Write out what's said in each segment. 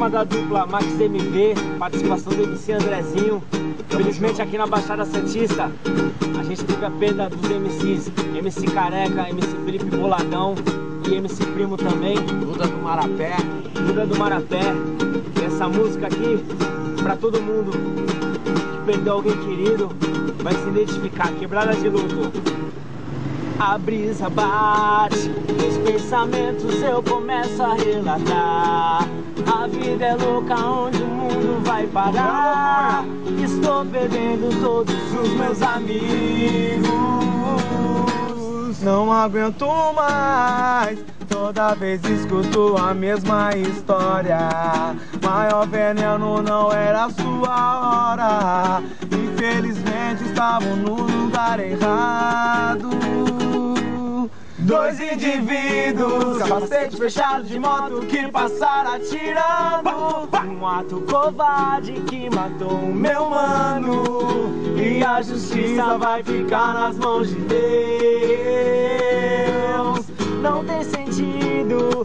uma da dupla Max MV, participação do MC Andrezinho. Infelizmente aqui na Baixada Santista a gente teve a perda dos MCs MC Careca, MC Felipe Boladão e MC Primo também. Duda do Marapé. Duda do Marapé. E essa música aqui, pra todo mundo que perdeu alguém querido, vai se identificar. Quebrada de luto. A brisa bate, meus pensamentos eu começo a relatar. A vida é louca, onde o mundo vai parar? Estou perdendo todos os meus amigos. Não aguento mais, toda vez escuto a mesma história. Maior veneno não era a sua hora. Infelizmente estavam no lugar errado. Dois indivíduos, capacete fechado de moto que passaram atirando. Um ato covarde que matou o meu mano. E a justiça vai ficar nas mãos de Deus. Não tem sentido.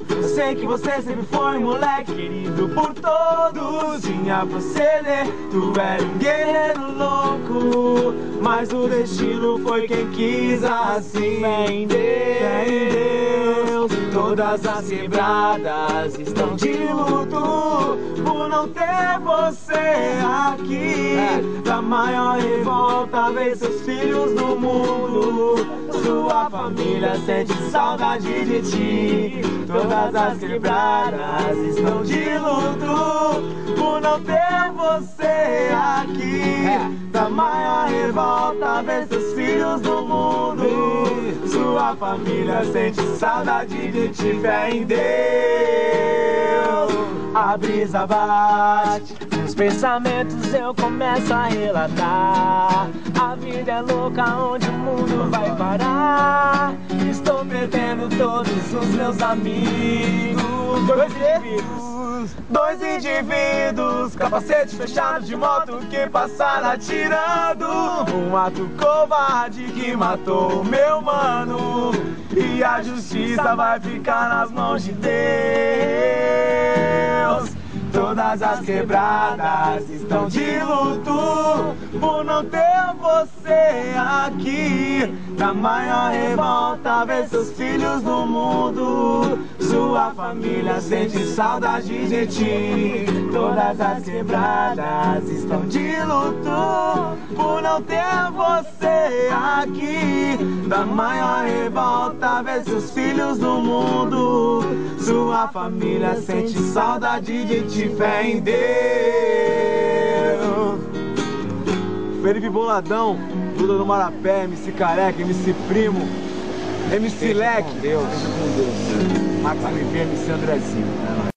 Eu sei que você sempre foi moleque querido por todos. Tinha você ler, tu era um guerreiro louco. Mas o destino foi quem quis assim. Fé em Deus. Todas as quebradas estão de luto não ter você aqui. Da maior revolta, ver seus filhos no mundo. Sua família sente saudade de ti. Todas as quebradas estão de luto por não ter você aqui. Da maior revolta, ver seus filhos no mundo. Sua família sente saudade de ti, fé em Deus. A brisa bate, meus pensamentos eu começo a relatar. A vida é louca, onde o mundo vai parar? Estou perdendo todos os meus amigos. Dois indivíduos, dois indivíduos, capacete fechado de moto que passaram atirando. Um ato covarde que matou meu mano. E a justiça vai ficar nas mãos de Deus. Todas as quebradas estão de luto por não ter você aqui. Na maior revolta, ver seus filhos no mundo. Sua família sente saudade de ti. Todas as quebradas estão de luto por não ter você aqui. Da maior revolta, ver seus filhos no mundo. Sua família sente saudade de ti, fé em Deus. Felipe Boladão, Duda do Marapé, MC Careca, MC Primo, MC Leque. Deus. Max MV, MC Andrezinho.